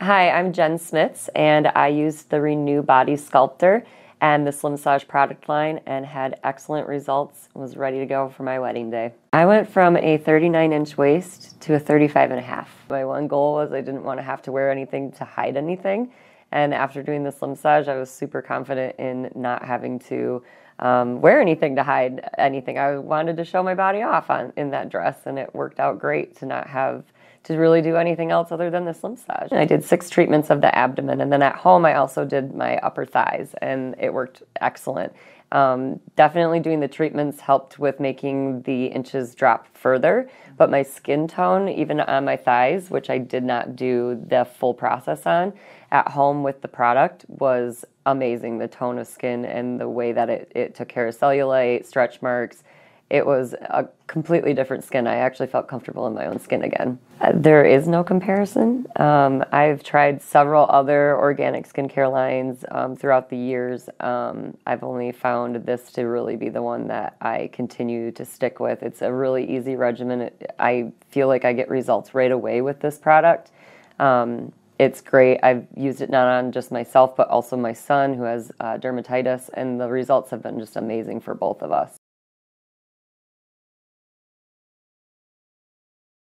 Hi, I'm Jen Smits, and I used the Renew Body Sculptor and the Slim Slimsage product line and had excellent results was ready to go for my wedding day. I went from a 39 inch waist to a 35 and a half. My one goal was I didn't want to have to wear anything to hide anything. And after doing the Slim Slimsage, I was super confident in not having to um, wear anything to hide anything. I wanted to show my body off on, in that dress, and it worked out great to not have to really do anything else other than the Slimsage. I did six treatments of the abdomen, and then at home I also did my upper thighs, and it worked excellent. Um, definitely doing the treatments helped with making the inches drop further, but my skin tone, even on my thighs, which I did not do the full process on, at home with the product was amazing. The tone of skin and the way that it, it took care of cellulite, stretch marks, it was a completely different skin. I actually felt comfortable in my own skin again. Uh, there is no comparison. Um, I've tried several other organic skincare lines um, throughout the years. Um, I've only found this to really be the one that I continue to stick with. It's a really easy regimen. I feel like I get results right away with this product. Um, it's great. I've used it not on just myself, but also my son who has uh, dermatitis, and the results have been just amazing for both of us.